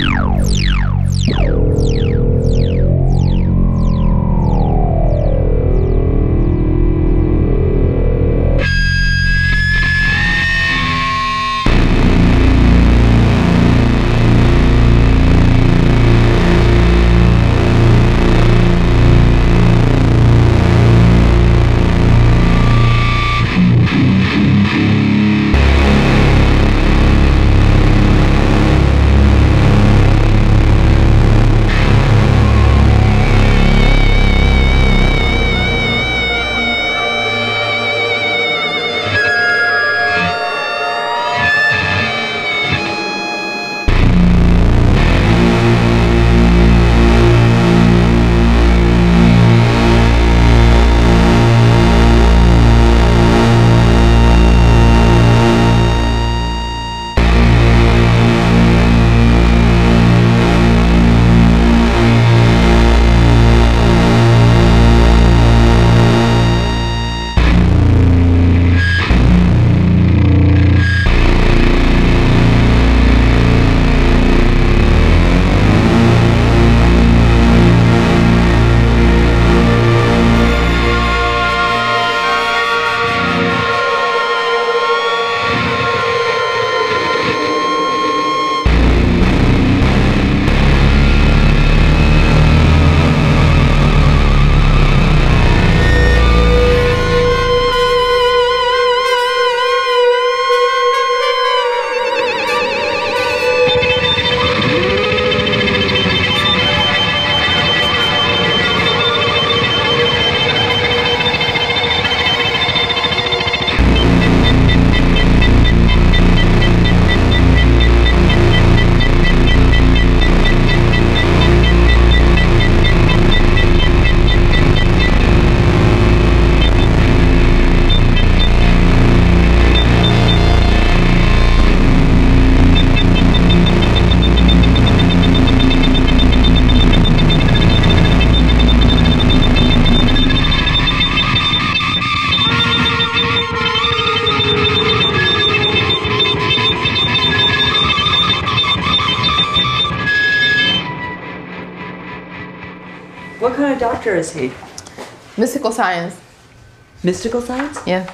Yeah. What kind of doctor is he? Mystical science. Mystical science? Yeah.